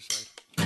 suicide.